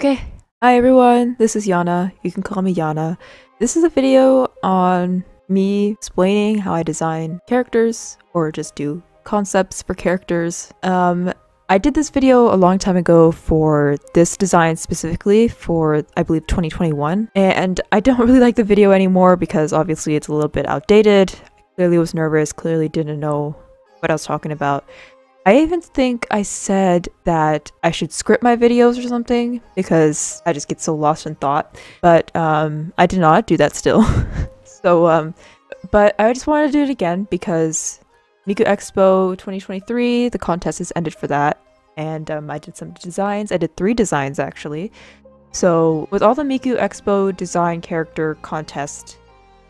Okay, hi everyone, this is Yana. You can call me Yana. This is a video on me explaining how I design characters or just do concepts for characters. Um, I did this video a long time ago for this design specifically for I believe 2021 and I don't really like the video anymore because obviously it's a little bit outdated. I clearly was nervous, clearly didn't know what I was talking about. I even think I said that I should script my videos or something because I just get so lost in thought. But um, I did not do that still. so, um, but I just wanted to do it again because Miku Expo 2023, the contest has ended for that. And um, I did some designs. I did three designs actually. So with all the Miku Expo design character contest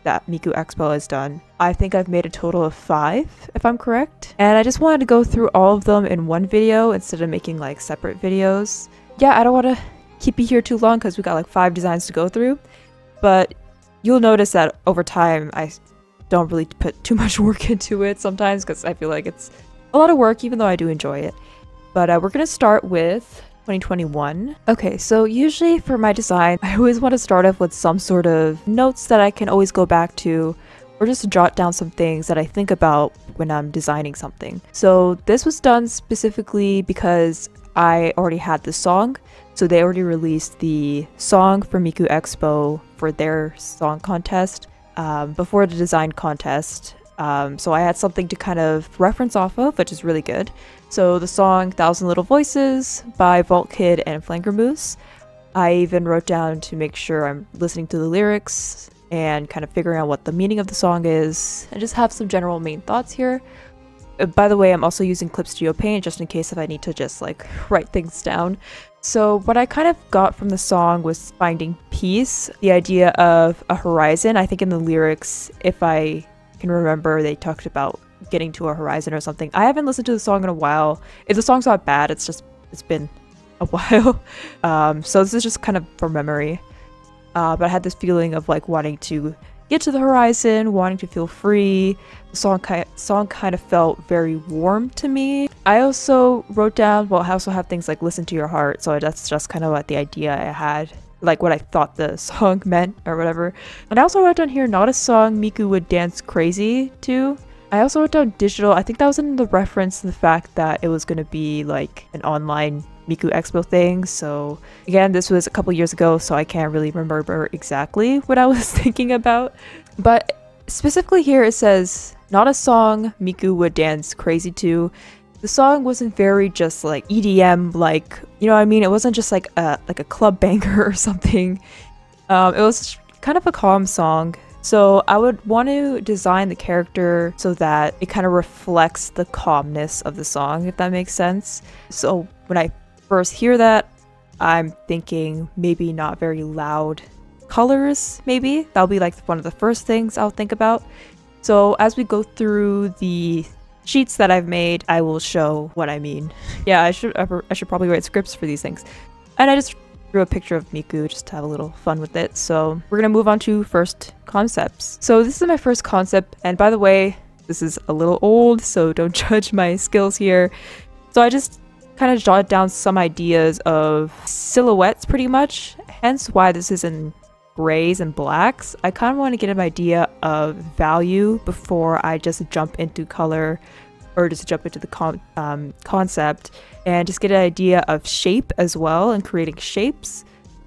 that Miku Expo has done. I think I've made a total of five, if I'm correct. And I just wanted to go through all of them in one video instead of making like separate videos. Yeah, I don't want to keep you here too long because we got like five designs to go through. But you'll notice that over time, I don't really put too much work into it sometimes because I feel like it's a lot of work, even though I do enjoy it. But uh, we're going to start with 2021. Okay, so usually for my design, I always want to start off with some sort of notes that I can always go back to or just jot down some things that I think about when I'm designing something. So this was done specifically because I already had the song. So they already released the song for Miku Expo for their song contest um, before the design contest. Um, so I had something to kind of reference off of, which is really good. So the song Thousand Little Voices by Vault Kid and Flanger Moose. I even wrote down to make sure I'm listening to the lyrics and kind of figuring out what the meaning of the song is and just have some general main thoughts here. Uh, by the way, I'm also using Clip Studio Paint just in case if I need to just like write things down. So what I kind of got from the song was finding peace, the idea of a horizon. I think in the lyrics, if I can remember they talked about getting to a horizon or something. I haven't listened to the song in a while. If the song's not bad, it's just it's been a while. Um, so this is just kind of from memory. Uh, but I had this feeling of like wanting to get to the horizon, wanting to feel free. The song kind song kind of felt very warm to me. I also wrote down, well, I also have things like listen to your heart. So that's just kind of like the idea I had like what I thought the song meant or whatever. And I also wrote down here not a song Miku would dance crazy to. I also wrote down digital. I think that was in the reference to the fact that it was going to be like an online Miku Expo thing. So again, this was a couple years ago, so I can't really remember exactly what I was thinking about. But specifically here it says not a song Miku would dance crazy to the song wasn't very just like EDM like you know what I mean? It wasn't just like a like a club banger or something. Um, it was kind of a calm song. So I would want to design the character so that it kind of reflects the calmness of the song if that makes sense. So when I first hear that I'm thinking maybe not very loud colors maybe. That'll be like one of the first things I'll think about. So as we go through the sheets that I've made, I will show what I mean. Yeah, I should I should probably write scripts for these things. And I just drew a picture of Miku just to have a little fun with it. So we're gonna move on to first concepts. So this is my first concept, and by the way, this is a little old, so don't judge my skills here. So I just kind of jotted down some ideas of silhouettes pretty much, hence why this is in grays and blacks, I kind of want to get an idea of value before I just jump into color or just jump into the con um, concept and just get an idea of shape as well and creating shapes.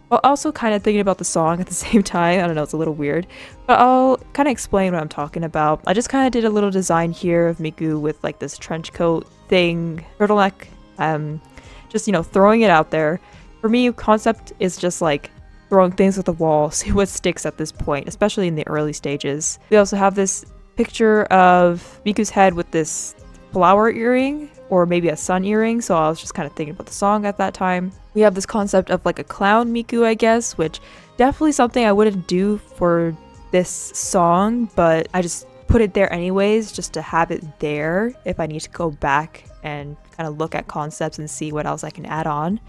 While also kind of thinking about the song at the same time. I don't know, it's a little weird. But I'll kind of explain what I'm talking about. I just kind of did a little design here of Miku with like this trench coat thing, turtleneck, um, just, you know, throwing it out there. For me, concept is just like throwing things at the wall, see what sticks at this point, especially in the early stages. We also have this picture of Miku's head with this flower earring or maybe a sun earring, so I was just kind of thinking about the song at that time. We have this concept of like a clown Miku, I guess, which definitely something I wouldn't do for this song, but I just put it there anyways just to have it there if I need to go back and kind of look at concepts and see what else I can add on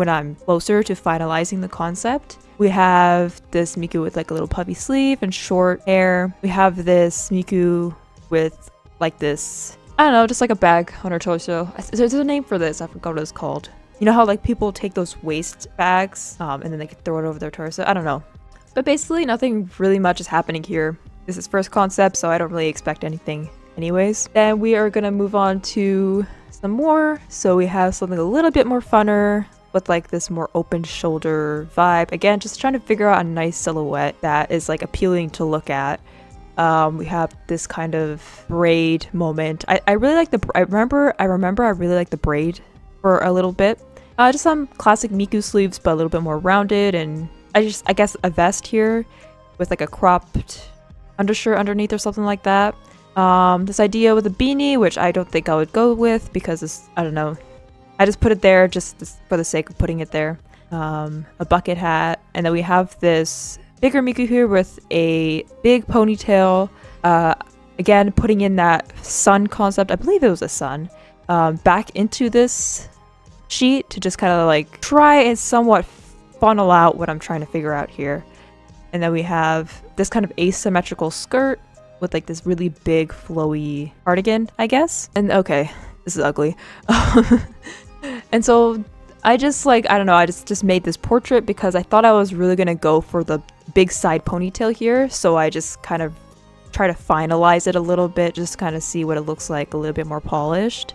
when I'm closer to finalizing the concept. We have this Miku with like a little puffy sleeve and short hair. We have this Miku with like this, I don't know, just like a bag on her torso. There's a name for this, I forgot what it's called. You know how like people take those waist bags um, and then they can throw it over their torso? I don't know. But basically nothing really much is happening here. This is first concept, so I don't really expect anything anyways. Then we are gonna move on to some more. So we have something a little bit more funner with like this more open shoulder vibe. Again, just trying to figure out a nice silhouette that is like appealing to look at. Um, we have this kind of braid moment. I, I really like the, I remember, I remember I really like the braid for a little bit. Uh, just some classic Miku sleeves, but a little bit more rounded. And I just, I guess a vest here with like a cropped undershirt underneath or something like that. Um, this idea with a beanie, which I don't think I would go with because it's, I don't know. I just put it there just for the sake of putting it there. Um, a bucket hat. And then we have this bigger Miku here with a big ponytail. Uh, again, putting in that sun concept. I believe it was a sun. Um, back into this sheet to just kind of like try and somewhat funnel out what I'm trying to figure out here. And then we have this kind of asymmetrical skirt with like this really big flowy cardigan, I guess. And okay, this is ugly. and so I just like, I don't know, I just, just made this portrait because I thought I was really gonna go for the big side ponytail here. So I just kind of try to finalize it a little bit, just kind of see what it looks like a little bit more polished.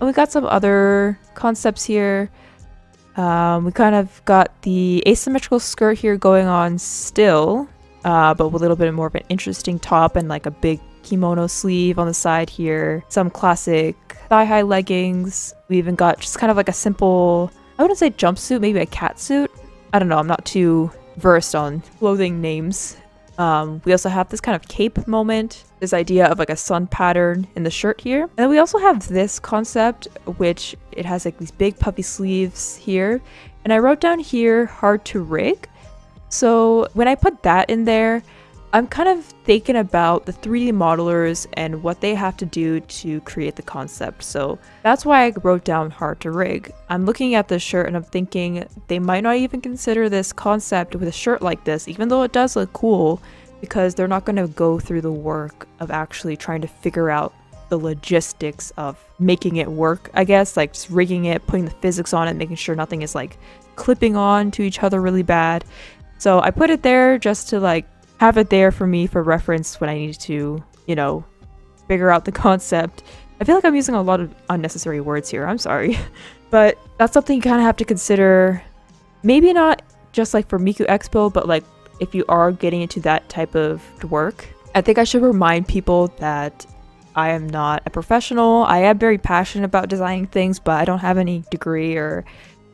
And we got some other concepts here. Um, we kind of got the asymmetrical skirt here going on still, uh, but with a little bit more of an interesting top and like a big kimono sleeve on the side here. Some classic thigh-high leggings. We even got just kind of like a simple, I wouldn't say jumpsuit, maybe a cat suit. I don't know, I'm not too versed on clothing names. Um, we also have this kind of cape moment, this idea of like a sun pattern in the shirt here. And then we also have this concept, which it has like these big puffy sleeves here. And I wrote down here, hard to rig. So when I put that in there, I'm kind of thinking about the 3D modelers and what they have to do to create the concept. So that's why I wrote down hard to rig. I'm looking at this shirt and I'm thinking they might not even consider this concept with a shirt like this, even though it does look cool, because they're not going to go through the work of actually trying to figure out the logistics of making it work, I guess, like just rigging it, putting the physics on it, making sure nothing is like clipping on to each other really bad. So I put it there just to like have it there for me for reference when I need to, you know, figure out the concept. I feel like I'm using a lot of unnecessary words here. I'm sorry. but that's something you kind of have to consider. Maybe not just like for Miku Expo, but like if you are getting into that type of work. I think I should remind people that I am not a professional. I am very passionate about designing things, but I don't have any degree or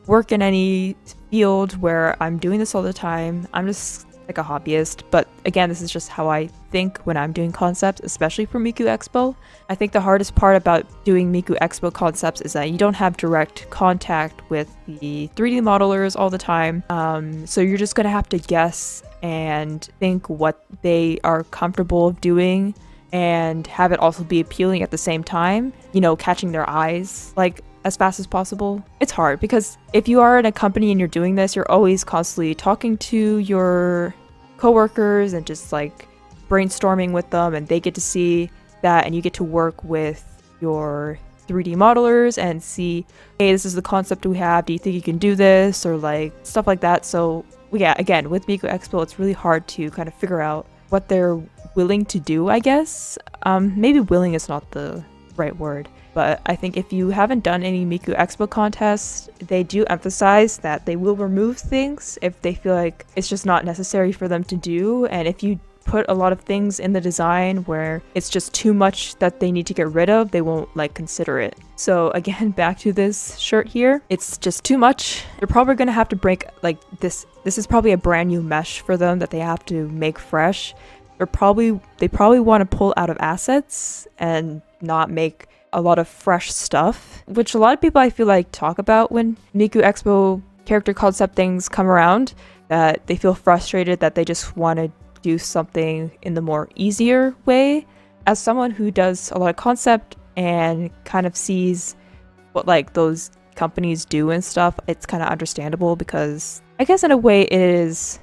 work in any field where I'm doing this all the time. I'm just like a hobbyist, but again, this is just how I think when I'm doing concepts, especially for Miku Expo. I think the hardest part about doing Miku Expo concepts is that you don't have direct contact with the 3D modelers all the time. Um, so you're just gonna have to guess and think what they are comfortable doing and have it also be appealing at the same time, you know, catching their eyes. Like as fast as possible. It's hard because if you are in a company and you're doing this, you're always constantly talking to your coworkers and just like brainstorming with them and they get to see that and you get to work with your 3D modelers and see, hey, this is the concept we have. Do you think you can do this? Or like stuff like that. So yeah, again, with Miku Expo, it's really hard to kind of figure out what they're willing to do, I guess. Um, maybe willing is not the right word. But I think if you haven't done any Miku Expo contests, they do emphasize that they will remove things if they feel like it's just not necessary for them to do. And if you put a lot of things in the design where it's just too much that they need to get rid of, they won't like consider it. So again, back to this shirt here, it's just too much. They're probably gonna have to break like this. This is probably a brand new mesh for them that they have to make fresh. They're probably they probably want to pull out of assets and not make a lot of fresh stuff, which a lot of people I feel like talk about when Miku Expo character concept things come around, that they feel frustrated that they just want to do something in the more easier way. As someone who does a lot of concept and kind of sees what like those companies do and stuff, it's kind of understandable because I guess in a way it is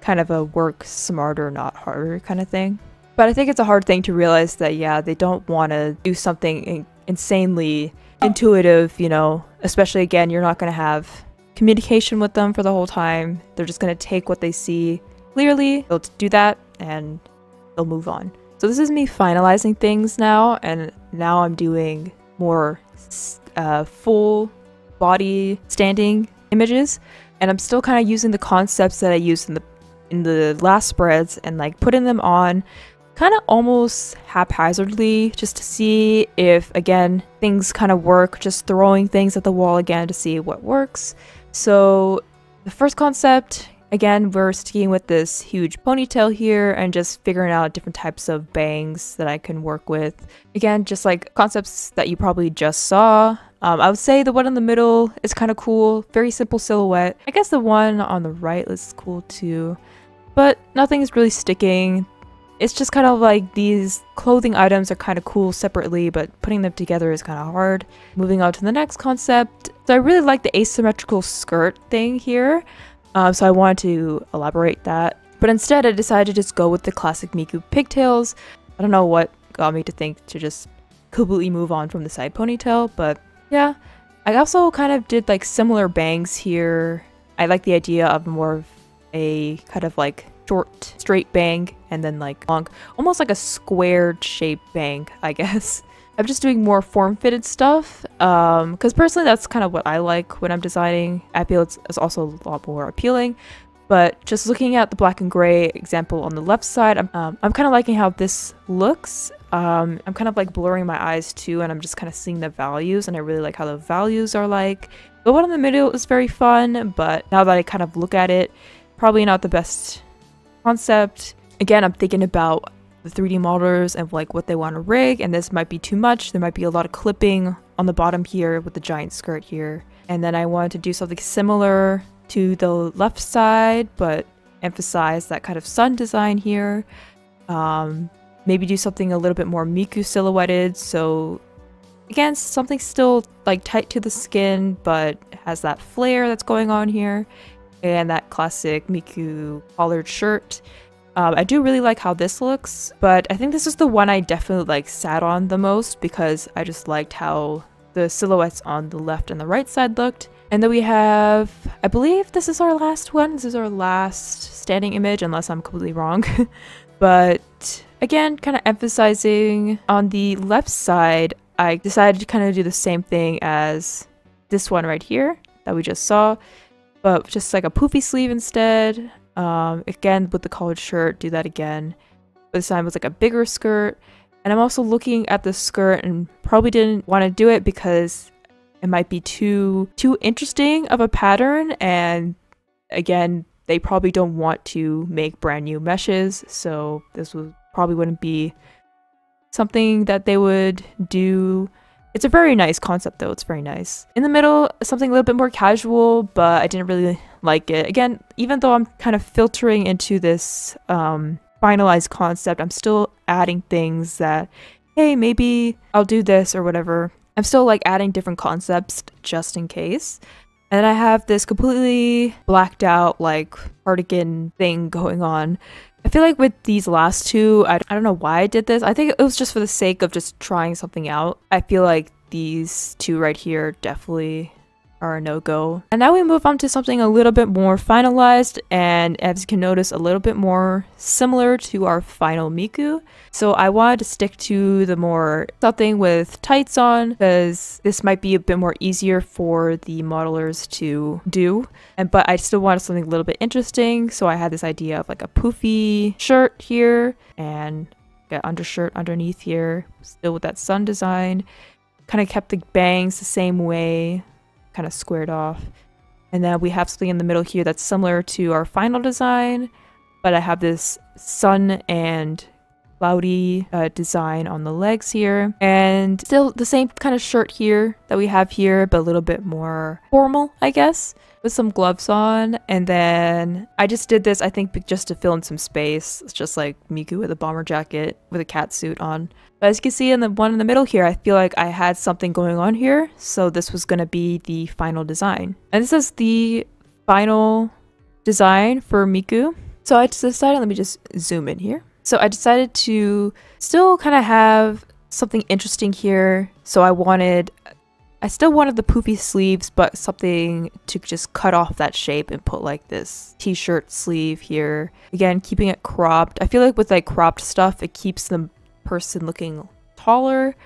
kind of a work smarter, not harder kind of thing. But I think it's a hard thing to realize that, yeah, they don't want to do something insanely intuitive, you know, especially again, you're not going to have communication with them for the whole time. They're just going to take what they see clearly, they'll do that, and they'll move on. So this is me finalizing things now, and now I'm doing more uh, full body standing images, and I'm still kind of using the concepts that I used in the in the last spreads and like putting them on kind of almost haphazardly just to see if again things kind of work just throwing things at the wall again to see what works so the first concept Again, we're sticking with this huge ponytail here and just figuring out different types of bangs that I can work with. Again, just like concepts that you probably just saw. Um, I would say the one in the middle is kind of cool, very simple silhouette. I guess the one on the right is cool too, but nothing is really sticking. It's just kind of like these clothing items are kind of cool separately, but putting them together is kind of hard. Moving on to the next concept. So I really like the asymmetrical skirt thing here. Um, so I wanted to elaborate that. But instead I decided to just go with the classic Miku pigtails. I don't know what got me to think to just completely move on from the side ponytail, but yeah. I also kind of did like similar bangs here. I like the idea of more of a kind of like short straight bang and then like long, almost like a squared shaped bang, I guess. I'm just doing more form-fitted stuff because um, personally that's kind of what I like when I'm designing. I feel it's, it's also a lot more appealing. But just looking at the black and gray example on the left side, I'm, um, I'm kind of liking how this looks. Um, I'm kind of like blurring my eyes too and I'm just kind of seeing the values and I really like how the values are like. The one in the middle is very fun, but now that I kind of look at it, probably not the best concept. Again, I'm thinking about the 3D modelers and like what they want to rig and this might be too much. There might be a lot of clipping on the bottom here with the giant skirt here. And then I wanted to do something similar to the left side but emphasize that kind of sun design here. Um, maybe do something a little bit more Miku silhouetted so again something still like tight to the skin but has that flare that's going on here and that classic Miku collared shirt. Um, I do really like how this looks, but I think this is the one I definitely like sat on the most because I just liked how the silhouettes on the left and the right side looked. And then we have, I believe this is our last one. This is our last standing image, unless I'm completely wrong. but again, kind of emphasizing on the left side, I decided to kind of do the same thing as this one right here that we just saw, but just like a poofy sleeve instead. Um, again, with the collared shirt, do that again. But this time was like a bigger skirt. And I'm also looking at the skirt and probably didn't want to do it because it might be too too interesting of a pattern and again they probably don't want to make brand new meshes so this would probably wouldn't be something that they would do it's a very nice concept though, it's very nice. In the middle, something a little bit more casual, but I didn't really like it. Again, even though I'm kind of filtering into this um, finalized concept, I'm still adding things that, hey, maybe I'll do this or whatever. I'm still like adding different concepts just in case. And I have this completely blacked out like cardigan thing going on. I feel like with these last two, I, I don't know why I did this. I think it was just for the sake of just trying something out. I feel like these two right here definitely are a no-go. And now we move on to something a little bit more finalized and as you can notice a little bit more similar to our final Miku. So I wanted to stick to the more something with tights on because this might be a bit more easier for the modelers to do. And but I still wanted something a little bit interesting so I had this idea of like a poofy shirt here and got undershirt underneath here still with that sun design. Kind of kept the bangs the same way kind of squared off. And then we have something in the middle here that's similar to our final design, but I have this sun and cloudy uh, design on the legs here. And still the same kind of shirt here that we have here, but a little bit more formal, I guess with some gloves on. And then I just did this, I think, just to fill in some space. It's just like Miku with a bomber jacket with a cat suit on. But as you can see in the one in the middle here, I feel like I had something going on here. So this was going to be the final design. And this is the final design for Miku. So I decided, let me just zoom in here. So I decided to still kind of have something interesting here. So I wanted I still wanted the poofy sleeves, but something to just cut off that shape and put like this t-shirt sleeve here. Again, keeping it cropped. I feel like with like cropped stuff, it keeps the person looking taller.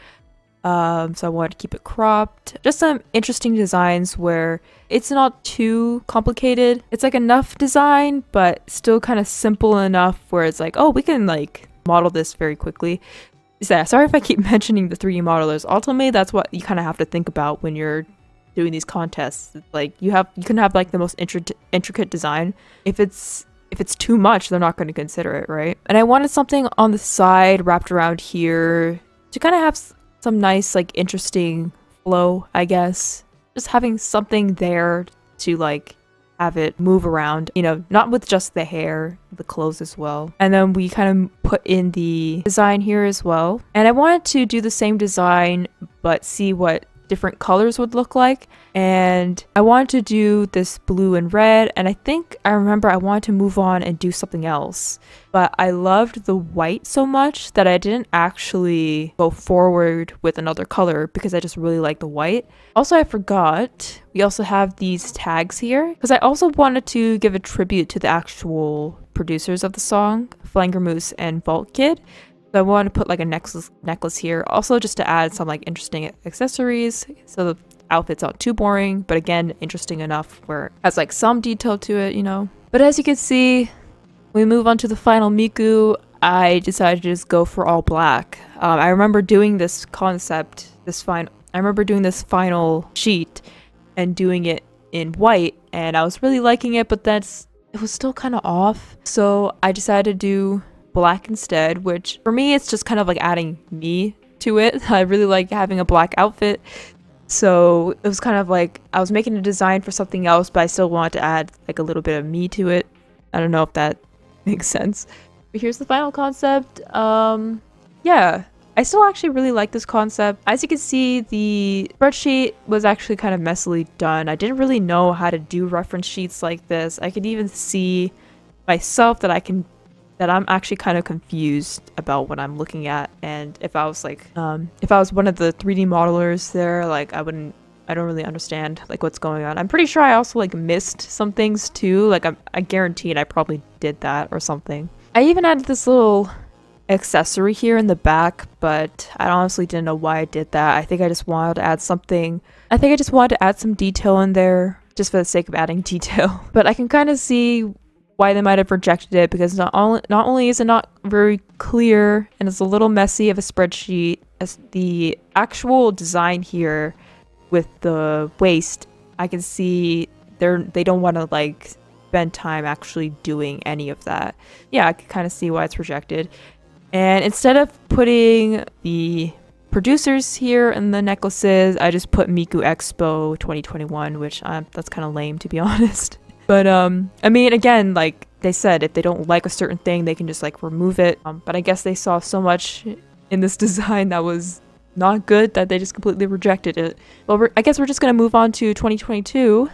Um, so I wanted to keep it cropped. Just some interesting designs where it's not too complicated. It's like enough design, but still kind of simple enough where it's like, oh, we can like model this very quickly. Yeah, sorry if I keep mentioning the 3D modelers. Ultimately, that's what you kind of have to think about when you're doing these contests. Like you have, you can have like the most intri intricate design. If it's if it's too much, they're not going to consider it, right? And I wanted something on the side wrapped around here to kind of have some nice, like, interesting flow, I guess. Just having something there to, like, have it move around, you know, not with just the hair, the clothes as well. And then we kind of put in the design here as well. And I wanted to do the same design, but see what different colors would look like. And I wanted to do this blue and red. And I think I remember I wanted to move on and do something else. But I loved the white so much that I didn't actually go forward with another color because I just really like the white. Also, I forgot we also have these tags here because I also wanted to give a tribute to the actual producers of the song, Flanger Moose and Vault Kid. So I want to put like a necklace necklace here, also just to add some like interesting accessories, so the outfit's not too boring, but again, interesting enough where it has like some detail to it, you know. But as you can see, we move on to the final Miku. I decided to just go for all black. Um, I remember doing this concept, this final. I remember doing this final sheet and doing it in white, and I was really liking it, but that's it was still kind of off. So I decided to do black instead, which for me, it's just kind of like adding me to it. I really like having a black outfit. So it was kind of like I was making a design for something else, but I still wanted to add like a little bit of me to it. I don't know if that makes sense. But here's the final concept. Um, yeah, I still actually really like this concept. As you can see, the spreadsheet was actually kind of messily done. I didn't really know how to do reference sheets like this. I could even see myself that I can that I'm actually kind of confused about what I'm looking at. And if I was like, um, if I was one of the 3D modelers there, like I wouldn't, I don't really understand like what's going on. I'm pretty sure I also like missed some things too. Like I'm, I guaranteed I probably did that or something. I even added this little accessory here in the back, but I honestly didn't know why I did that. I think I just wanted to add something. I think I just wanted to add some detail in there just for the sake of adding detail. But I can kind of see why they might have rejected it because not only not only is it not very clear and it's a little messy of a spreadsheet as the actual design here with the waist I can see they're they don't want to like spend time actually doing any of that. Yeah, I can kind of see why it's rejected. And instead of putting the producers here and the necklaces, I just put Miku Expo 2021, which um, that's kind of lame to be honest. But um, I mean, again, like they said, if they don't like a certain thing, they can just like remove it. Um, but I guess they saw so much in this design that was not good that they just completely rejected it. Well, I guess we're just gonna move on to 2022.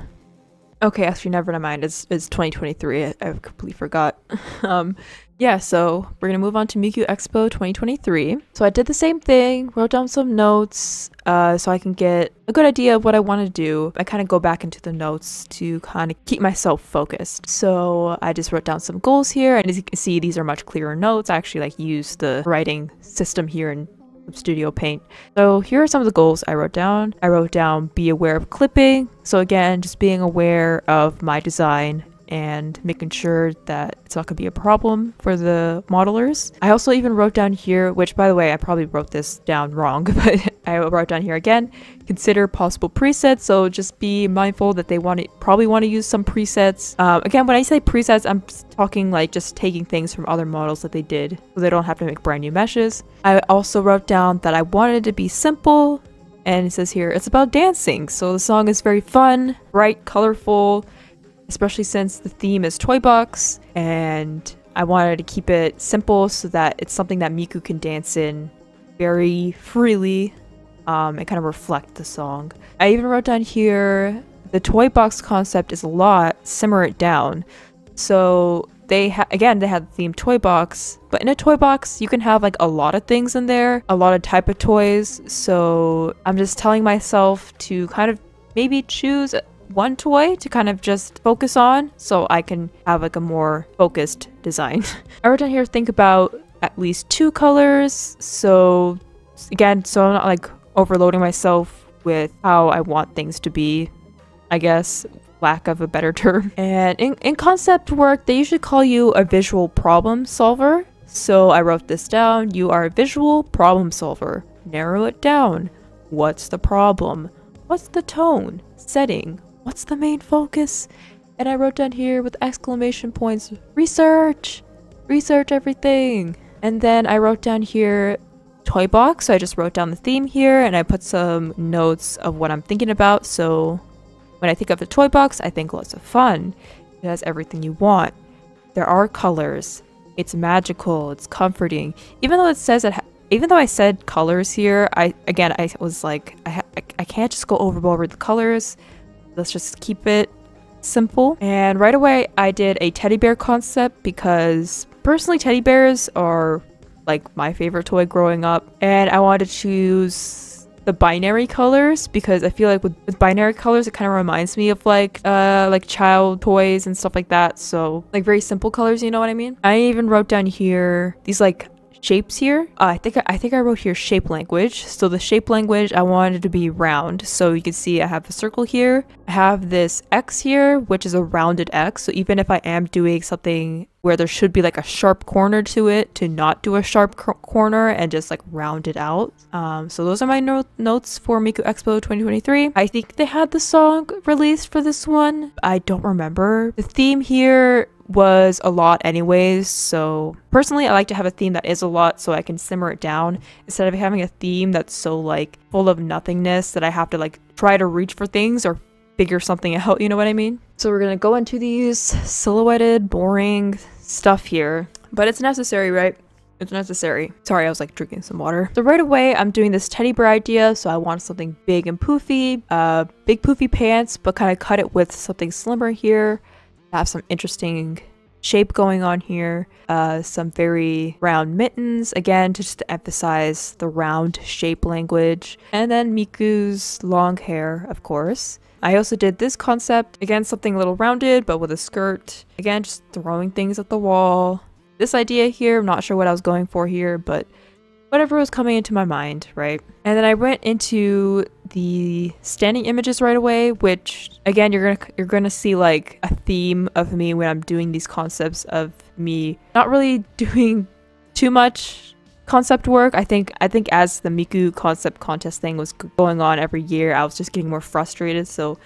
Okay, actually, never mind. It's, it's 2023. I, I completely forgot. um, yeah, so we're gonna move on to Miku Expo 2023. So I did the same thing, wrote down some notes, uh, so I can get a good idea of what I want to do. I kind of go back into the notes to kind of keep myself focused. So I just wrote down some goals here, and as you can see, these are much clearer notes. I actually like use the writing system here in Studio Paint. So here are some of the goals I wrote down. I wrote down be aware of clipping. So again, just being aware of my design and making sure that it's not going to be a problem for the modelers. I also even wrote down here, which by the way, I probably wrote this down wrong, but I wrote down here again, consider possible presets. So just be mindful that they want to probably want to use some presets. Um, again, when I say presets, I'm talking like just taking things from other models that they did so they don't have to make brand new meshes. I also wrote down that I wanted to be simple and it says here, it's about dancing. So the song is very fun, bright, colorful, especially since the theme is Toy Box, and I wanted to keep it simple so that it's something that Miku can dance in very freely um, and kind of reflect the song. I even wrote down here the toy box concept is a lot, simmer it down. So they again they had the theme toy box but in a toy box you can have like a lot of things in there a lot of type of toys so i'm just telling myself to kind of maybe choose one toy to kind of just focus on so i can have like a more focused design i down here think about at least two colors so again so i'm not like overloading myself with how i want things to be i guess lack of a better term. And in, in concept work, they usually call you a visual problem solver. So I wrote this down. You are a visual problem solver. Narrow it down. What's the problem? What's the tone? Setting? What's the main focus? And I wrote down here with exclamation points, research! Research everything! And then I wrote down here toy box. So I just wrote down the theme here and I put some notes of what I'm thinking about. So when I think of a toy box, I think lots of fun. It has everything you want. There are colors. It's magical. It's comforting. Even though it says it, even though I said colors here, I again I was like I I, I can't just go overboard with the colors. Let's just keep it simple. And right away I did a teddy bear concept because personally teddy bears are like my favorite toy growing up, and I wanted to choose the binary colors because I feel like with, with binary colors it kind of reminds me of like uh like child toys and stuff like that. So like very simple colors you know what I mean? I even wrote down here these like shapes here. Uh, I think I think I wrote here shape language. So the shape language I wanted to be round. So you can see I have a circle here. I have this X here, which is a rounded X. So even if I am doing something where there should be like a sharp corner to it, to not do a sharp corner and just like round it out. Um, so those are my no notes for Miku Expo 2023. I think they had the song released for this one. I don't remember. The theme here was a lot anyways so personally i like to have a theme that is a lot so i can simmer it down instead of having a theme that's so like full of nothingness that i have to like try to reach for things or figure something out you know what i mean so we're gonna go into these silhouetted boring stuff here but it's necessary right it's necessary. Sorry, I was like drinking some water. So right away, I'm doing this teddy bear idea. So I want something big and poofy, uh, big poofy pants, but kind of cut it with something slimmer here have some interesting shape going on here. Uh, some very round mittens, again, just to emphasize the round shape language. And then Miku's long hair, of course. I also did this concept, again, something a little rounded, but with a skirt. Again, just throwing things at the wall. This idea here, I'm not sure what I was going for here, but whatever was coming into my mind, right? And then I went into the standing images right away, which again you're gonna you're gonna see like a theme of me when I'm doing these concepts of me not really doing too much concept work. I think I think as the Miku concept contest thing was going on every year, I was just getting more frustrated. So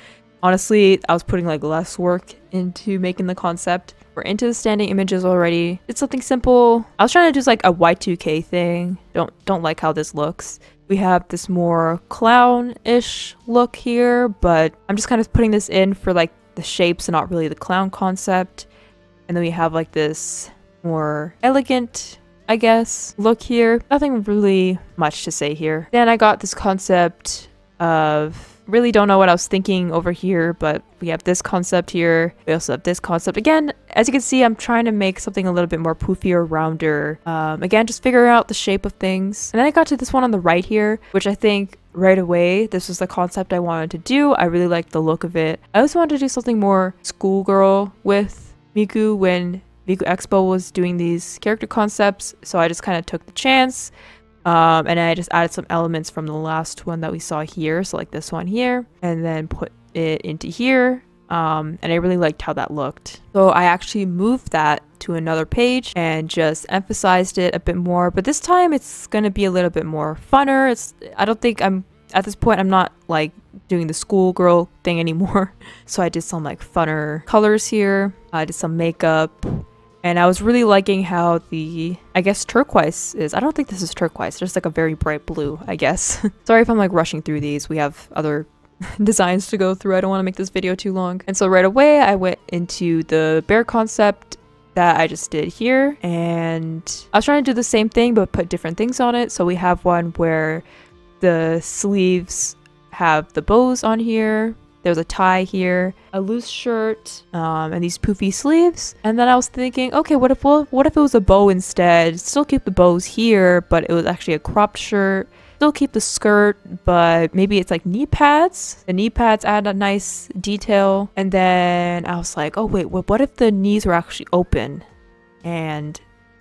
honestly, I was putting like less work into making the concept. We're into the standing images already. It's something simple. I was trying to do like a Y2K thing. Don't don't like how this looks. We have this more clown-ish look here, but I'm just kind of putting this in for like the shapes and not really the clown concept. And then we have like this more elegant, I guess, look here. Nothing really much to say here. Then I got this concept of really don't know what I was thinking over here, but we have this concept here. We also have this concept. Again, as you can see, I'm trying to make something a little bit more poofier, rounder. Um, again, just figure out the shape of things. And then I got to this one on the right here, which I think right away, this was the concept I wanted to do. I really liked the look of it. I also wanted to do something more schoolgirl with Miku when Miku Expo was doing these character concepts. So I just kind of took the chance. Um, and I just added some elements from the last one that we saw here, so like this one here, and then put it into here. Um, and I really liked how that looked. So I actually moved that to another page and just emphasized it a bit more. But this time it's going to be a little bit more funner. It's I don't think I'm at this point I'm not like doing the schoolgirl thing anymore. So I did some like funner colors here. I did some makeup and I was really liking how the, I guess turquoise is, I don't think this is turquoise, just like a very bright blue, I guess. Sorry if I'm like rushing through these, we have other designs to go through, I don't want to make this video too long. And so right away I went into the bear concept that I just did here and I was trying to do the same thing but put different things on it. So we have one where the sleeves have the bows on here There's a tie here, a loose shirt, um, and these poofy sleeves. And then I was thinking, okay, what if what if it was a bow instead? Still keep the bows here, but it was actually a cropped shirt. Still keep the skirt, but maybe it's like knee pads. The knee pads add a nice detail. And then I was like, oh wait, well, what if the knees were actually open? And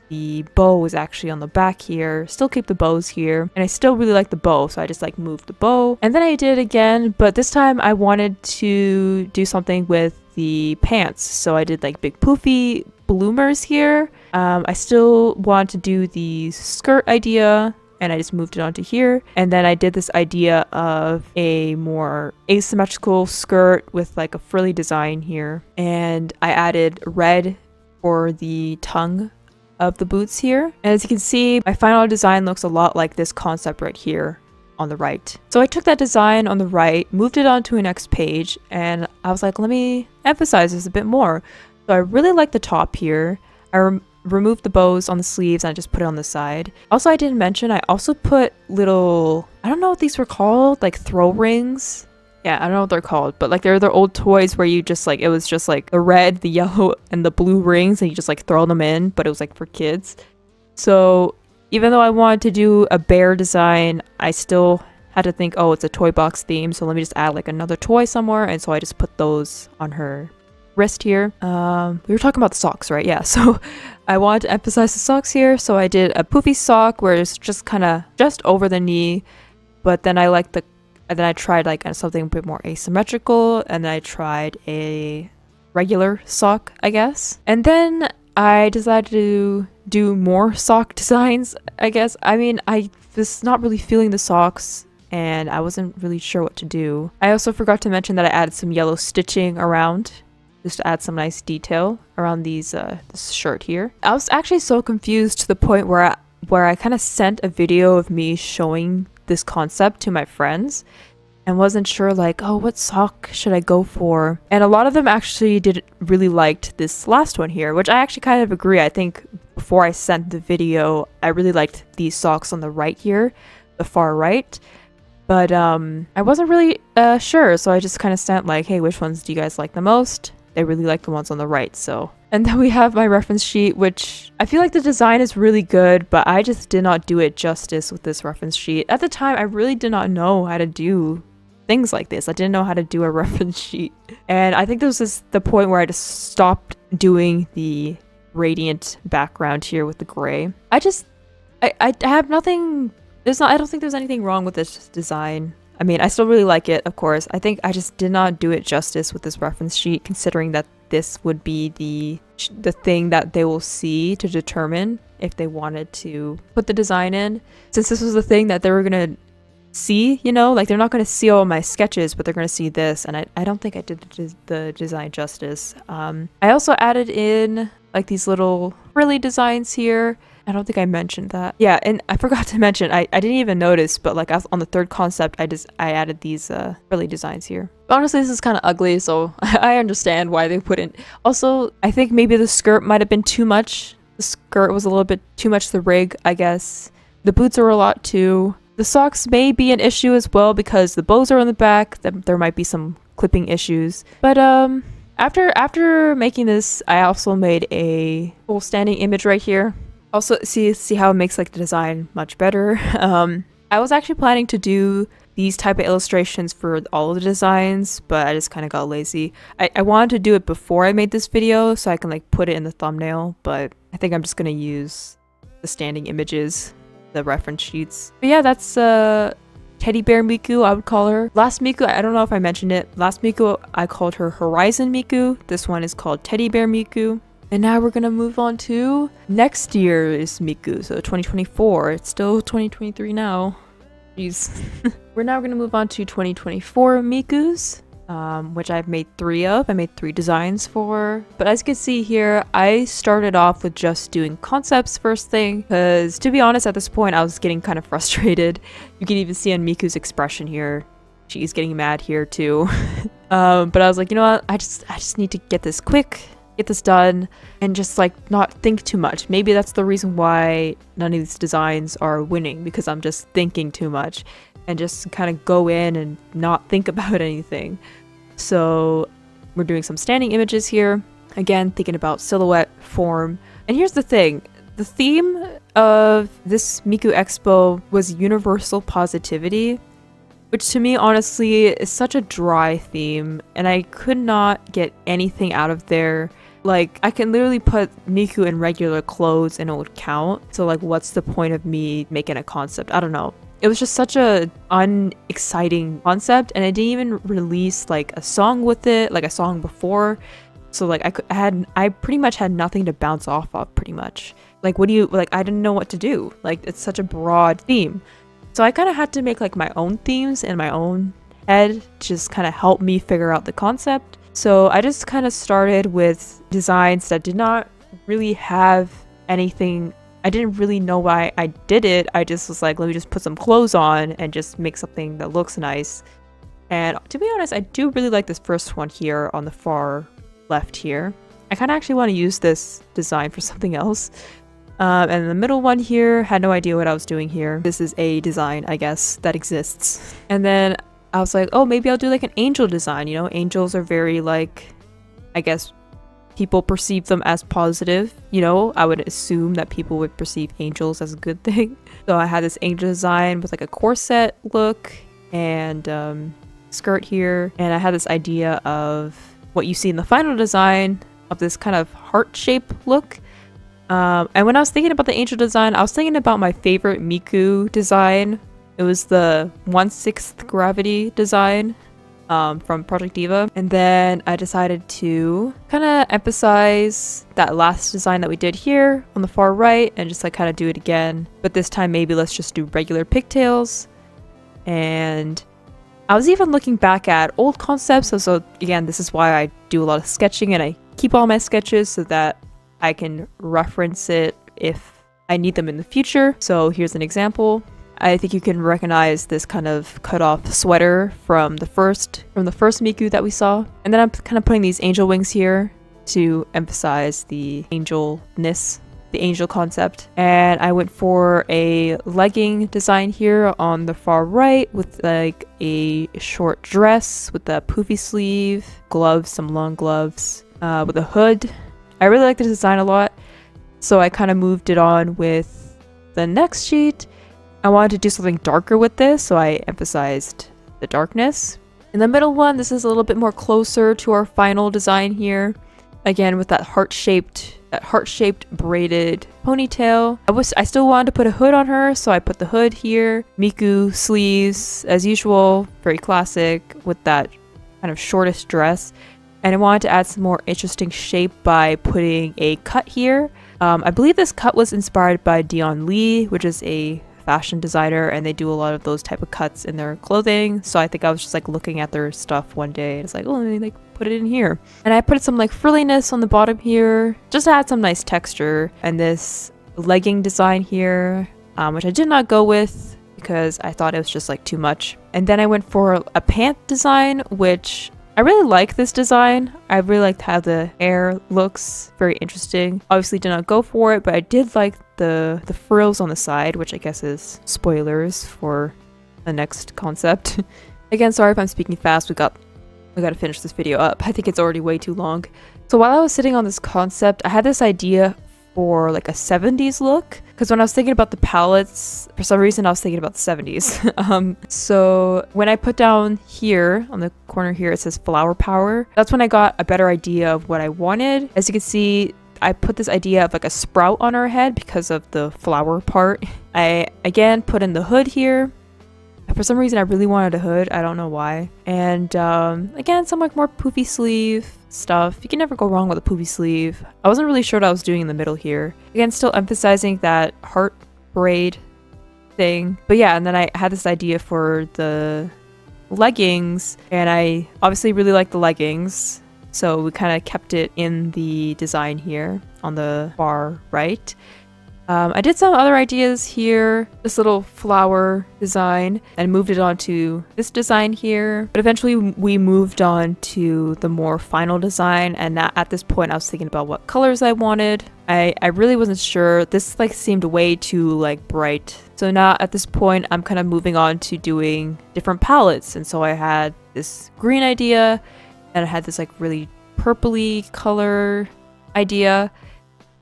the bow is actually on the back here. Still keep the bows here. And I still really like the bow, so I just like moved the bow. And then I did it again, but this time I wanted to do something with the pants. So I did like big poofy bloomers here. Um, I still want to do the skirt idea and I just moved it onto here. And then I did this idea of a more asymmetrical skirt with like a frilly design here. And I added red for the tongue of the boots here. And as you can see, my final design looks a lot like this concept right here on the right. So I took that design on the right, moved it onto a next page, and I was like, let me emphasize this a bit more. So I really like the top here. I rem removed the bows on the sleeves and I just put it on the side. Also, I didn't mention, I also put little, I don't know what these were called, like throw rings yeah, I don't know what they're called, but like they're the old toys where you just like it was just like the red, the yellow, and the blue rings, and you just like throw them in, but it was like for kids. So even though I wanted to do a bear design, I still had to think, oh, it's a toy box theme, so let me just add like another toy somewhere, and so I just put those on her wrist here. Um, we were talking about the socks, right? Yeah, so I wanted to emphasize the socks here, so I did a poofy sock where it's just kind of just over the knee, but then I like the and then I tried like something a bit more asymmetrical, and then I tried a regular sock, I guess. And then I decided to do more sock designs, I guess. I mean, I was not really feeling the socks and I wasn't really sure what to do. I also forgot to mention that I added some yellow stitching around just to add some nice detail around these uh, this shirt here. I was actually so confused to the point where I, where I kind of sent a video of me showing this concept to my friends and wasn't sure like, oh, what sock should I go for? And a lot of them actually did really liked this last one here, which I actually kind of agree. I think before I sent the video, I really liked these socks on the right here, the far right. But um, I wasn't really uh, sure, so I just kind of sent like, hey, which ones do you guys like the most? They really like the ones on the right, so and then we have my reference sheet, which I feel like the design is really good, but I just did not do it justice with this reference sheet. At the time, I really did not know how to do things like this. I didn't know how to do a reference sheet. And I think this is the point where I just stopped doing the radiant background here with the gray. I just, I, I have nothing, there's not, I don't think there's anything wrong with this design. I mean, I still really like it, of course. I think I just did not do it justice with this reference sheet, considering that this would be the the thing that they will see to determine if they wanted to put the design in. Since this was the thing that they were to see, you know, like they're not to see all my sketches, but they're to see this. And I, I don't think I did the, the design justice. Um, I also added in like these little frilly designs here. I don't think I mentioned that. Yeah, and I forgot to mention, I, I didn't even notice, but like on the third concept, I just I added these uh, frilly designs here. Honestly, this is kind of ugly, so I understand why they wouldn't. Also, I think maybe the skirt might have been too much. The skirt was a little bit too much the rig, I guess. The boots are a lot too. The socks may be an issue as well because the bows are on the back. There might be some clipping issues. But um, after after making this, I also made a full standing image right here. Also, see see how it makes like the design much better. Um, I was actually planning to do these type of illustrations for all of the designs, but I just kind of got lazy. I, I wanted to do it before I made this video so I can like put it in the thumbnail, but I think I'm just gonna use the standing images the reference sheets. But yeah, that's uh Teddy Bear Miku, I would call her. Last Miku, I don't know if I mentioned it. Last Miku, I called her Horizon Miku. This one is called Teddy Bear Miku. And now we're gonna move on to next year's Miku, so 2024. It's still 2023 now. Jeez. we're now gonna move on to 2024 Mikus um, which I've made three of. I made three designs for. But as you can see here, I started off with just doing concepts first thing, because to be honest, at this point, I was getting kind of frustrated. You can even see on Miku's expression here. She's getting mad here too. um, but I was like, you know what? I just, I just need to get this quick, get this done, and just like not think too much. Maybe that's the reason why none of these designs are winning, because I'm just thinking too much and just kind of go in and not think about anything. So we're doing some standing images here. Again, thinking about silhouette, form. And here's the thing. The theme of this Miku Expo was universal positivity, which to me honestly is such a dry theme and I could not get anything out of there. Like I can literally put Miku in regular clothes and it would count. So like what's the point of me making a concept? I don't know. It was just such a unexciting concept and i didn't even release like a song with it like a song before. So like I, could, I had i pretty much had nothing to bounce off of pretty much. Like what do you like i didn't know what to do. Like it's such a broad theme. So i kind of had to make like my own themes in my own head just kind of help me figure out the concept so i just kind of started with designs that did not really have anything I didn't really know why I did it. I just was like, let me just put some clothes on and just make something that looks nice. And to be honest, I do really like this first one here on the far left here. I kind of actually want to use this design for something else. Um, and the middle one here, had no idea what I was doing here. This is a design, I guess, that exists. And then I was like, oh, maybe I'll do like an angel design. You know, angels are very like, I guess, people perceive them as positive. You know, I would assume that people would perceive angels as a good thing. So I had this angel design with like a corset look and um, skirt here. And I had this idea of what you see in the final design of this kind of heart shape look. Um, and when I was thinking about the angel design, I was thinking about my favorite Miku design. It was the 1 6th gravity design um, from Project Diva. And then I decided to kind of emphasize that last design that we did here on the far right and just like kind of do it again. But this time maybe let's just do regular pigtails. And I was even looking back at old concepts. So, so again, this is why I do a lot of sketching and I keep all my sketches so that I can reference it if I need them in the future. So here's an example. I think you can recognize this kind of cut off sweater from the first from the first Miku that we saw. And then I'm kind of putting these angel wings here to emphasize the angelness, the angel concept. And I went for a legging design here on the far right with like a short dress with a poofy sleeve, gloves, some long gloves, uh, with a hood. I really like the design a lot. So I kind of moved it on with the next sheet I wanted to do something darker with this, so I emphasized the darkness. In the middle one, this is a little bit more closer to our final design here. Again, with that heart-shaped that heart-shaped braided ponytail. I was I still wanted to put a hood on her, so I put the hood here. Miku sleeves, as usual, very classic with that kind of shortest dress. And I wanted to add some more interesting shape by putting a cut here. Um, I believe this cut was inspired by Dion Lee, which is a fashion designer and they do a lot of those type of cuts in their clothing. So I think I was just like looking at their stuff one day and it's like, oh, let me like put it in here. And I put some like frilliness on the bottom here, just to add some nice texture. And this legging design here, um, which I did not go with because I thought it was just like too much. And then I went for a pant design, which I really like this design. I really liked how the hair looks. Very interesting. Obviously did not go for it, but I did like the, the frills on the side, which I guess is spoilers for the next concept. Again, sorry if I'm speaking fast. We got we gotta finish this video up. I think it's already way too long. So while I was sitting on this concept, I had this idea for like a 70s look because when I was thinking about the palettes, for some reason I was thinking about the 70s. um, so when I put down here on the corner here, it says flower power. That's when I got a better idea of what I wanted. As you can see, I put this idea of like a sprout on her head because of the flower part. I again put in the hood here for some reason, I really wanted a hood. I don't know why. And um, again, some like more poofy sleeve stuff. You can never go wrong with a poofy sleeve. I wasn't really sure what I was doing in the middle here. Again, still emphasizing that heart braid thing. But yeah, and then I had this idea for the leggings, and I obviously really like the leggings. So we kind of kept it in the design here on the far right. Um, I did some other ideas here, this little flower design, and moved it on to this design here. But eventually we moved on to the more final design, and at this point I was thinking about what colors I wanted. I, I really wasn't sure. This like seemed way too like bright. So now at this point I'm kind of moving on to doing different palettes. And so I had this green idea, and it had this like really purpley color idea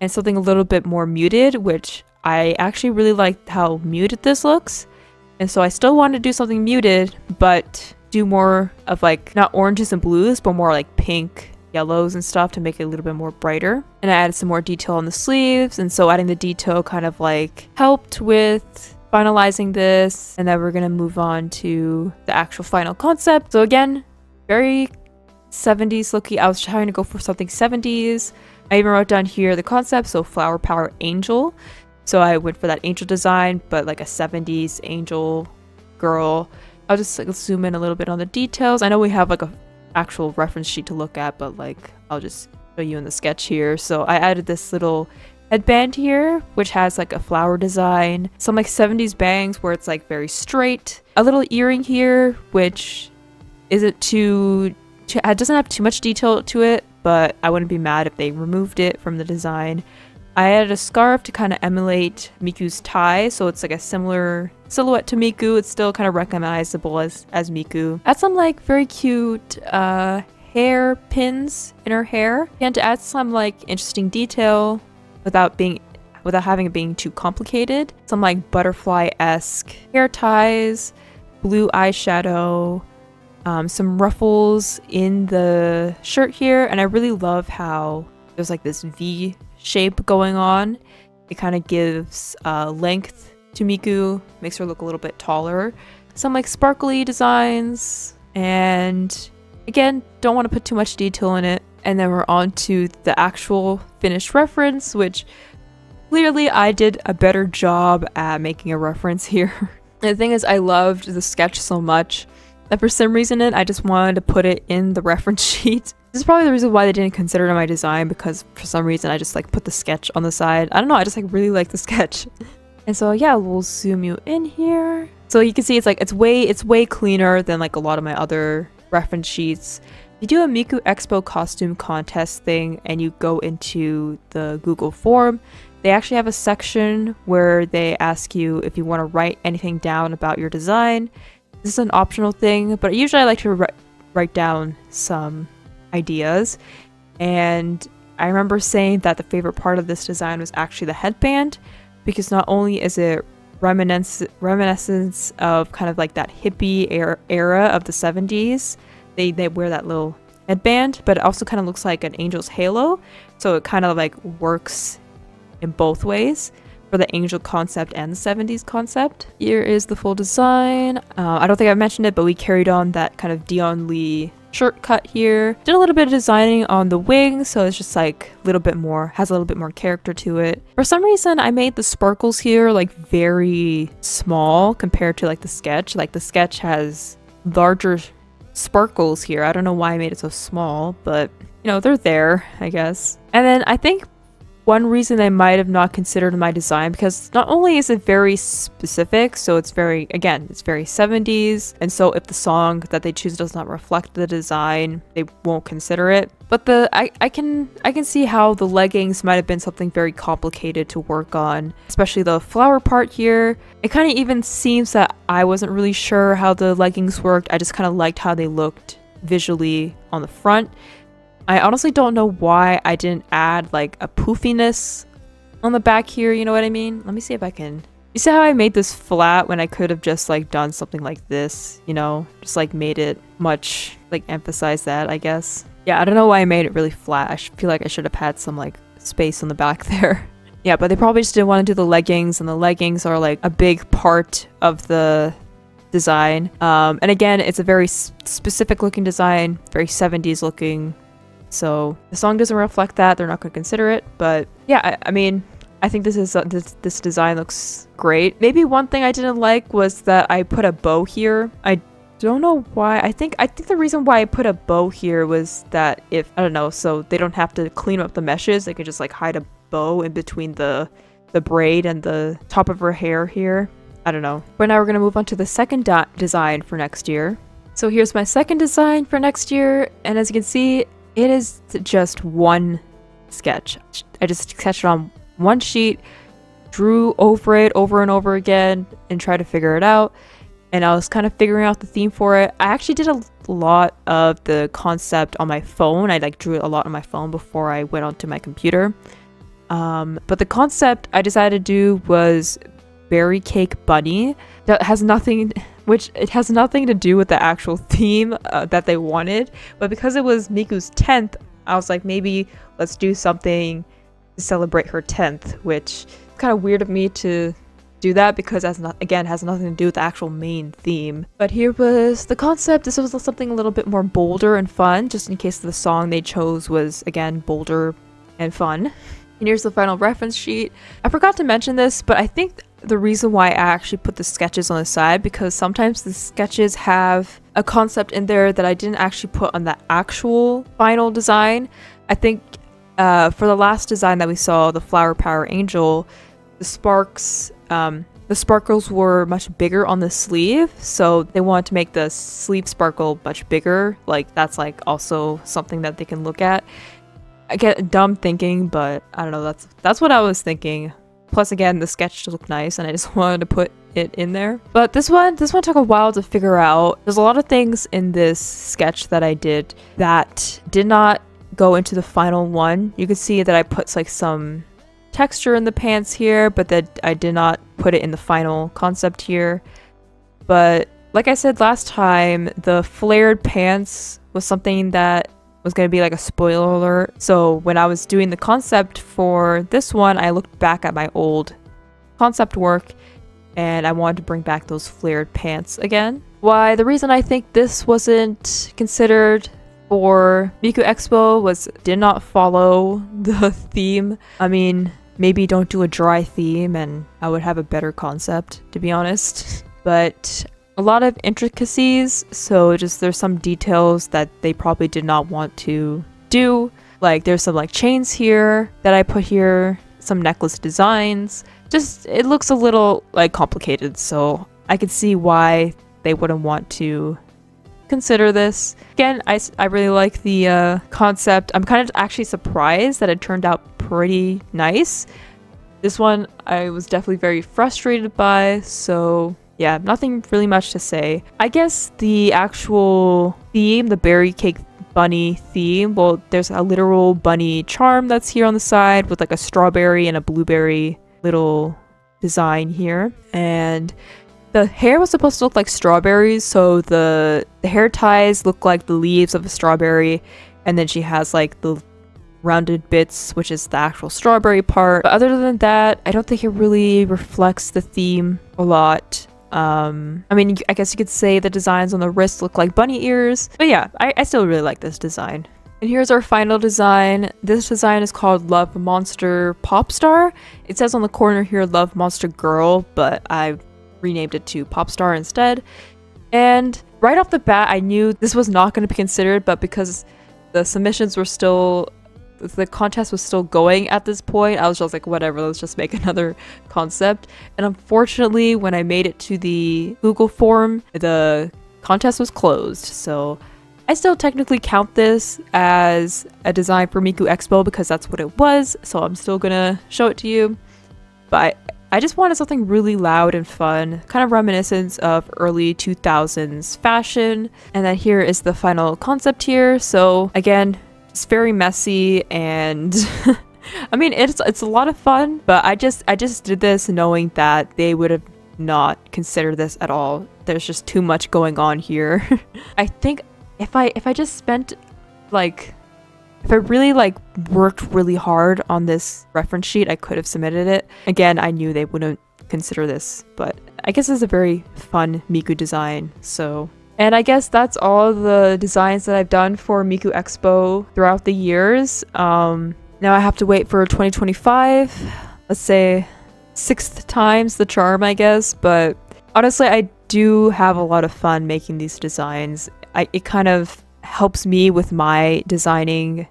and something a little bit more muted, which I actually really liked how muted this looks. And so I still wanted to do something muted, but do more of like not oranges and blues, but more like pink, yellows and stuff to make it a little bit more brighter. And I added some more detail on the sleeves. And so adding the detail kind of like helped with finalizing this. And then we're going to move on to the actual final concept. So again, very 70s looky. I was trying to go for something 70s. I even wrote down here the concept, so flower power angel. So I went for that angel design, but like a 70s angel girl. I'll just like, zoom in a little bit on the details. I know we have like a actual reference sheet to look at, but like I'll just show you in the sketch here. So I added this little headband here, which has like a flower design, some like 70s bangs where it's like very straight, a little earring here, which isn't too, it doesn't have too much detail to it, but I wouldn't be mad if they removed it from the design. I added a scarf to kind of emulate Miku's tie, so it's like a similar silhouette to Miku. It's still kind of recognizable as, as Miku. Add some like very cute uh, hair pins in her hair and to add some like interesting detail without being without having it being too complicated. Some like butterfly-esque hair ties, blue eyeshadow, um, some ruffles in the shirt here, and I really love how there's like this V shape going on. It kind of gives uh, length to Miku, makes her look a little bit taller. Some like sparkly designs, and again, don't want to put too much detail in it. And then we're on to the actual finished reference, which clearly I did a better job at making a reference here. the thing is, I loved the sketch so much that for some reason it, I just wanted to put it in the reference sheet. This is probably the reason why they didn't consider it in my design because for some reason I just like put the sketch on the side. I don't know, I just like really like the sketch. And so yeah, we'll zoom you in here. So you can see it's like it's way it's way cleaner than like a lot of my other reference sheets. You do a Miku Expo costume contest thing and you go into the Google form. They actually have a section where they ask you if you want to write anything down about your design. This is an optional thing, but usually I like to write down some ideas. And I remember saying that the favorite part of this design was actually the headband, because not only is it reminiscence reminiscence of kind of like that hippie era, era of the 70s, they, they wear that little headband, but it also kind of looks like an angel's halo. So it kind of like works in both ways for the angel concept and the 70s concept. Here is the full design. Uh, I don't think I mentioned it, but we carried on that kind of Dion Lee shirt cut here. Did a little bit of designing on the wing, so it's just like a little bit more, has a little bit more character to it. For some reason, I made the sparkles here like very small compared to like the sketch. Like the sketch has larger sparkles here. I don't know why I made it so small, but you know, they're there, I guess. And then I think one reason I might have not considered my design because not only is it very specific, so it's very, again, it's very 70s, and so if the song that they choose does not reflect the design, they won't consider it. But the I, I can I can see how the leggings might have been something very complicated to work on, especially the flower part here. It kind of even seems that I wasn't really sure how the leggings worked. I just kind of liked how they looked visually on the front. I honestly don't know why I didn't add like a poofiness on the back here, you know what I mean? Let me see if I can... You see how I made this flat when I could have just like done something like this, you know? Just like made it much, like emphasize that, I guess. Yeah, I don't know why I made it really flat. I feel like I should have had some like space on the back there. yeah, but they probably just didn't want to do the leggings and the leggings are like a big part of the design. Um, and again, it's a very specific looking design, very 70s looking, so the song doesn't reflect that. They're not going to consider it. But yeah, I, I mean, I think this is uh, this this design looks great. Maybe one thing I didn't like was that I put a bow here. I don't know why. I think I think the reason why I put a bow here was that if I don't know, so they don't have to clean up the meshes. They can just like hide a bow in between the the braid and the top of her hair here. I don't know. But now we're gonna move on to the second design for next year. So here's my second design for next year, and as you can see, it is just one sketch. I just sketched it on one sheet, drew over it over and over again, and tried to figure it out. And I was kind of figuring out the theme for it. I actually did a a lot of the concept on my phone. I like drew a lot on my phone before I went onto my computer. Um, but the concept I decided to do was berry cake bunny that has nothing which it has nothing to do with the actual theme uh, that they wanted but because it was miku's 10th i was like maybe let's do something to celebrate her 10th which is kind of weird of me to do that because as not again has nothing to do with the actual main theme. But here was the concept. This was something a little bit more bolder and fun just in case the song they chose was again bolder and fun. And here's the final reference sheet. I forgot to mention this, but I think the reason why I actually put the sketches on the side because sometimes the sketches have a concept in there that I didn't actually put on the actual final design. I think uh, for the last design that we saw, the Flower Power Angel, the sparks, um, the sparkles were much bigger on the sleeve, so they wanted to make the sleeve sparkle much bigger. Like that's like also something that they can look at. I get dumb thinking, but I don't know. That's that's what I was thinking. Plus, again, the sketch looked nice, and I just wanted to put it in there. But this one, this one took a while to figure out. There's a lot of things in this sketch that I did that did not go into the final one. You can see that I put like some texture in the pants here, but that I did not put it in the final concept here. But like I said last time, the flared pants was something that was going to be like a spoiler alert. So when I was doing the concept for this one, I looked back at my old concept work and I wanted to bring back those flared pants again. Why, the reason I think this wasn't considered for Miku Expo was did not follow the theme. I mean, maybe don't do a dry theme and I would have a better concept, to be honest. But a lot of intricacies, so just there's some details that they probably did not want to do. Like there's some like chains here that I put here, some necklace designs. Just it looks a little like complicated, so I could see why they wouldn't want to consider this. Again, I, I really like the uh, concept. I'm kind of actually surprised that it turned out pretty nice. This one I was definitely very frustrated by, so yeah, nothing really much to say. I guess the actual theme, the berry cake bunny theme, well, there's a literal bunny charm that's here on the side with like a strawberry and a blueberry little design here. And the hair was supposed to look like strawberries, so the, the hair ties look like the leaves of a strawberry, and then she has like the rounded bits, which is the actual strawberry part. But other than that, I don't think it really reflects the theme a lot. Um, I mean, I guess you could say the designs on the wrist look like bunny ears, but yeah, I, I still really like this design. And here's our final design. This design is called Love Monster Popstar. It says on the corner here Love Monster Girl, but I renamed it to Popstar instead. And right off the bat, I knew this was not going to be considered, but because the submissions were still the contest was still going at this point, I was just like, whatever, let's just make another concept. And unfortunately, when I made it to the Google form, the contest was closed. So I still technically count this as a design for Miku Expo because that's what it was. So I'm still gonna show it to you. But I just wanted something really loud and fun, kind of reminiscent of early 2000s fashion. And then here is the final concept here. So again, it's very messy and I mean it's it's a lot of fun, but I just I just did this knowing that they would have not considered this at all. There's just too much going on here. I think if I if I just spent like if I really like worked really hard on this reference sheet, I could have submitted it. Again, I knew they wouldn't consider this, but I guess it's a very fun Miku design, so and I guess that's all the designs that I've done for Miku Expo throughout the years. Um, now I have to wait for 2025. Let's say sixth times the charm, I guess. But honestly, I do have a lot of fun making these designs. I, it kind of helps me with my designing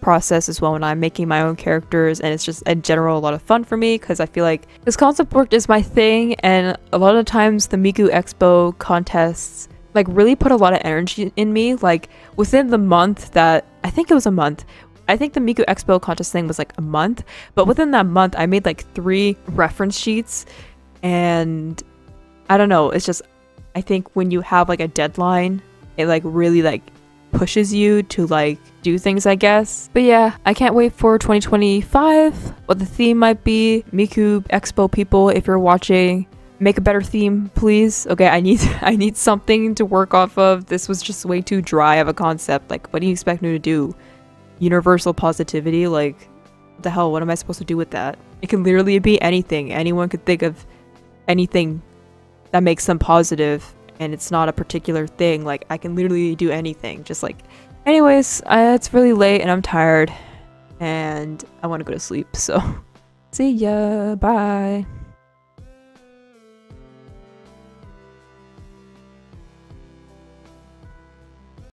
process as well when I'm making my own characters and it's just in general a lot of fun for me because I feel like this concept work is my thing and a lot of times the Miku Expo contests like really put a lot of energy in me. Like within the month that I think it was a month. I think the Miku Expo contest thing was like a month, but within that month I made like three reference sheets and I don't know, it's just I think when you have like a deadline it like really like pushes you to like do things, I guess. But yeah, I can't wait for 2025. What the theme might be. Miku Expo people, if you're watching, make a better theme, please. Okay, I need I need something to work off of. This was just way too dry of a concept. Like, what do you expect me to do? Universal positivity? Like, what the hell? What am I supposed to do with that? It can literally be anything. Anyone could think of anything that makes them positive and it's not a particular thing. Like I can literally do anything. Just like, anyways, it's really late and I'm tired, and I want to go to sleep. So, see ya. Bye.